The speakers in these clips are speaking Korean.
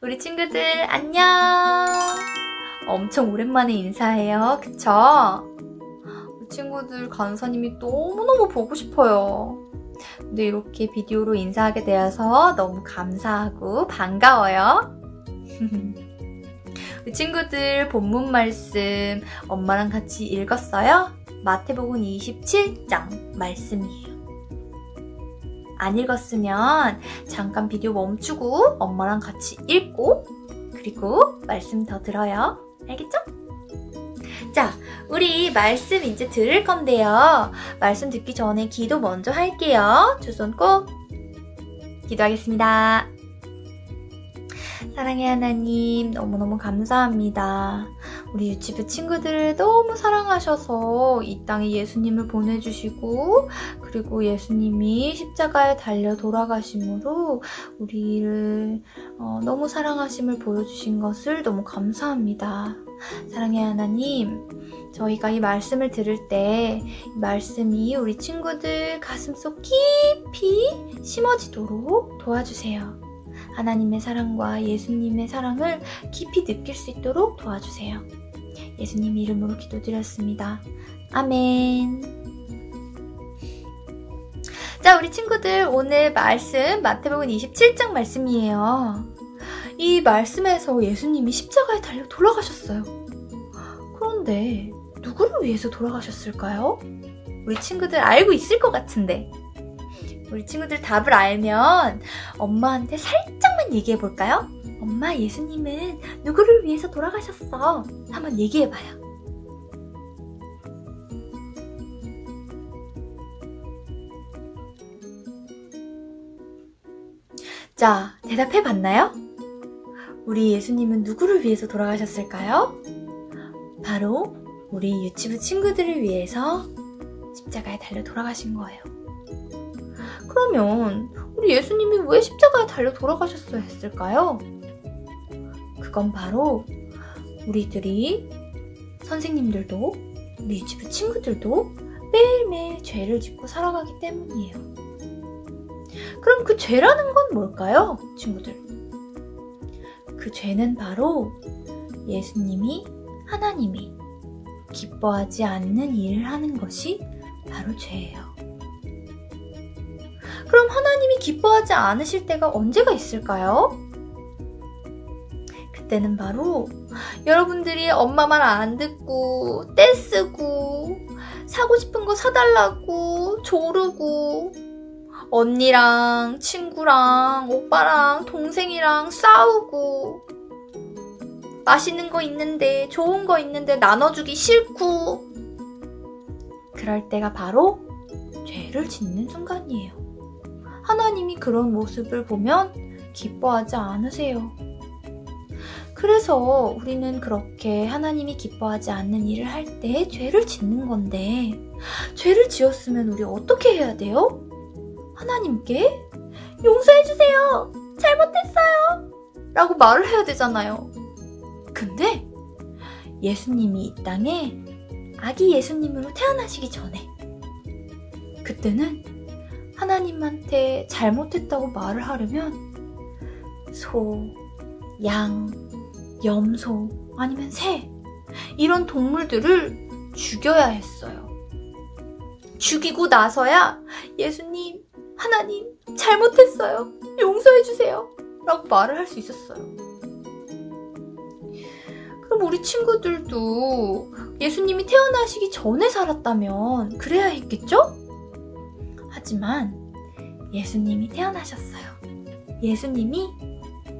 우리 친구들 안녕. 엄청 오랜만에 인사해요. 그쵸? 우리 친구들 간사님이 너무너무 보고 싶어요. 근데 이렇게 비디오로 인사하게 되어서 너무 감사하고 반가워요. 우리 친구들 본문 말씀 엄마랑 같이 읽었어요? 마태복음 27장 말씀이에요. 안 읽었으면 잠깐 비디오 멈추고 엄마랑 같이 읽고 그리고 말씀 더 들어요. 알겠죠? 자, 우리 말씀 이제 들을 건데요. 말씀 듣기 전에 기도 먼저 할게요. 두 손 꼭 기도하겠습니다. 사랑의 하나님, 너무너무 감사합니다. 우리 유치부 친구들을 너무 사랑하셔서 이 땅에 예수님을 보내주시고, 그리고 예수님이 십자가에 달려 돌아가심으로 우리를 어, 너무 사랑하심을 보여주신 것을 너무 감사합니다. 사랑의 하나님, 저희가 이 말씀을 들을 때, 이 말씀이 우리 친구들 가슴속 깊이 심어지도록 도와주세요. 하나님의 사랑과 예수님의 사랑을 깊이 느낄 수 있도록 도와주세요. 예수님 이름으로 기도드렸습니다. 아멘. 자, 우리 친구들 오늘 말씀 마태복음 27장 말씀이에요. 이 말씀에서 예수님이 십자가에 달려 돌아가셨어요. 그런데 누구를 위해서 돌아가셨을까요? 우리 친구들 알고 있을 것 같은데. 우리 친구들 답을 알면 엄마한테 살짝만 얘기해 볼까요? 엄마, 예수님은 누구를 위해서 돌아가셨어? 한번 얘기해 봐요. 자, 대답해 봤나요? 우리 예수님은 누구를 위해서 돌아가셨을까요? 바로 우리 유치부 친구들을 위해서 십자가에 달려 돌아가신 거예요. 그러면 우리 예수님이 왜 십자가에 달려 돌아가셨어야 했을까요? 그건 바로 우리들이 선생님들도 우리 유치부 친구들도 매일매일 죄를 짓고 살아가기 때문이에요. 그럼 그 죄라는 건 뭘까요, 친구들? 그 죄는 바로 예수님이 하나님이 기뻐하지 않는 일을 하는 것이 바로 죄예요. 그럼 하나님이 기뻐하지 않으실 때가 언제가 있을까요? 그때는 바로 여러분들이 엄마 말 안 듣고 떼쓰고 사고 싶은 거 사달라고 조르고 언니랑 친구랑 오빠랑 동생이랑 싸우고 맛있는 거 있는데 좋은 거 있는데 나눠주기 싫고 그럴 때가 바로 죄를 짓는 순간이에요. 하나님이 그런 모습을 보면 기뻐하지 않으세요. 그래서 우리는 그렇게 하나님이 기뻐하지 않는 일을 할 때 죄를 짓는 건데, 죄를 지었으면 우리 어떻게 해야 돼요? 하나님께 용서해주세요! 잘못했어요! 라고 말을 해야 되잖아요. 근데 예수님이 이 땅에 아기 예수님으로 태어나시기 전에, 그때는 하나님한테 잘못했다고 말을 하려면 소, 양, 염소 아니면 새 이런 동물들을 죽여야 했어요. 죽이고 나서야 예수님, 하나님 잘못했어요. 용서해 주세요. 라고 말을 할 수 있었어요. 그럼 우리 친구들도 예수님이 태어나시기 전에 살았다면 그래야 했겠죠? 하지만 예수님이 태어나셨어요. 예수님이,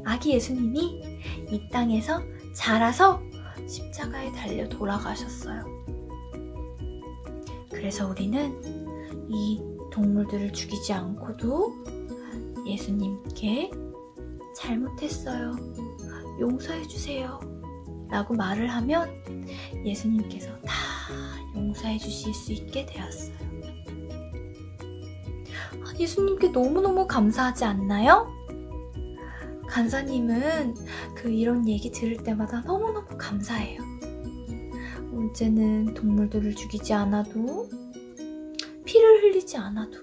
아기 예수님이 이 땅에서 자라서 십자가에 달려 돌아가셨어요. 그래서 우리는 이 동물들을 죽이지 않고도 예수님께 잘못했어요. 용서해주세요. 라고 말을 하면 예수님께서 다 용서해 주실 수 있게 되었어요. 예수님께 너무너무 감사하지 않나요? 간사님은 그 이런 얘기 들을 때마다 너무너무 감사해요. 이제는 동물들을 죽이지 않아도 피를 흘리지 않아도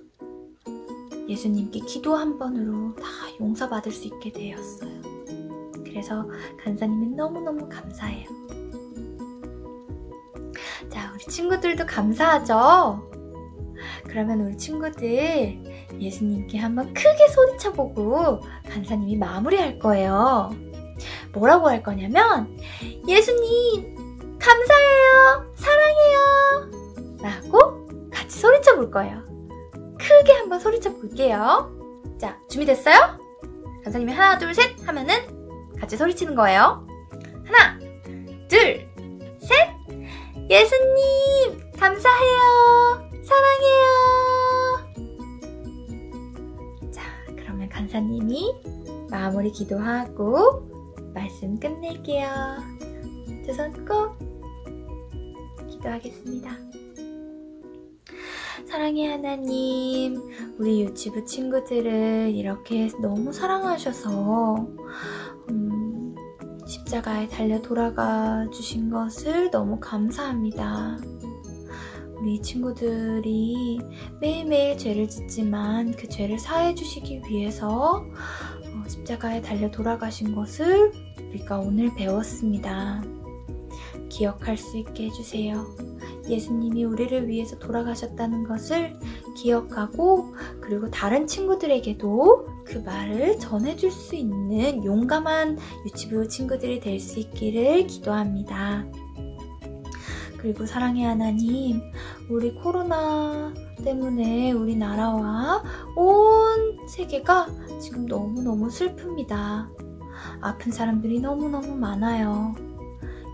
예수님께 기도 한 번으로 다 용서받을 수 있게 되었어요. 그래서 간사님이 너무너무 감사해요. 자, 우리 친구들도 감사하죠? 그러면 우리 친구들 예수님께 한번 크게 소리쳐보고 간사님이 마무리할 거예요. 뭐라고 할 거냐면, 예수님, 감사해요! 사랑해요! 라고 같이 소리쳐 볼 거예요. 크게 한번 소리쳐 볼게요. 자, 준비됐어요? 간사님이 하나, 둘, 셋 하면은 같이 소리치는 거예요. 하나, 둘, 셋! 예수님, 감사해요! 사랑해요! 자, 그러면 간사님이 마무리 기도하고 말씀 끝낼게요. 두 손 꼭 기도하겠습니다. 사랑의 하나님, 우리 유치부 친구들을 이렇게 너무 사랑하셔서 음, 십자가에 달려 돌아가 주신 것을 너무 감사합니다. 우리 친구들이 매일매일 죄를 짓지만 그 죄를 사해 주시기 위해서 어, 십자가에 달려 돌아가신 것을 우리가 오늘 배웠습니다. 기억할 수 있게 해주세요. 예수님이 우리를 위해서 돌아가셨다는 것을 기억하고 그리고 다른 친구들에게도 그 말을 전해줄 수 있는 용감한 유치부 친구들이 될 수 있기를 기도합니다. 그리고 사랑의 하나님, 우리 코로나 때문에 우리나라와 온 세계가 지금 너무너무 슬픕니다. 아픈 사람들이 너무너무 많아요.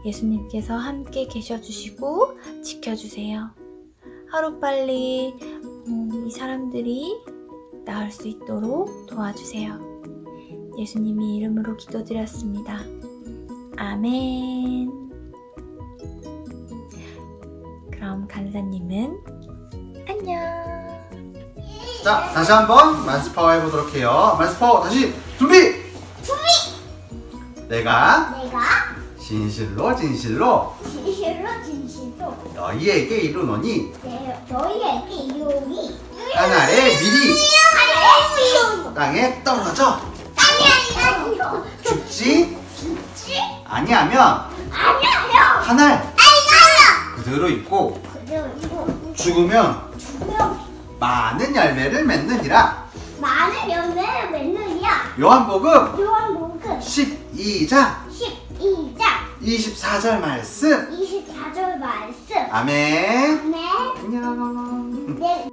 예수님께서 함께 계셔주시고 지켜주세요. 하루빨리 음, 이 사람들이 나을 수 있도록 도와주세요. 예수님의 이름으로 기도드렸습니다. 아멘. 간사님은 안녕. 자, 다시 한번 만스파워 해보도록 해요. 만스파워 다시 준비! 준비! 내가 내가 진실로 진실로 진실로 진실로 너희에게 이르노니 내 너희에게 이용이 하나의 미리 땅에 떨어져 땅이 아니라 죽지 죽지 아니하면 아니야 하늘 아니야 그대로 있고 죽으면 죽으면 많은 열매를 맺느니라. 많은 열매를 맺느냐 요한복음 요한복음 12장 12장 24절 말씀. 24절 말씀 아멘. 아멘 안녕. 내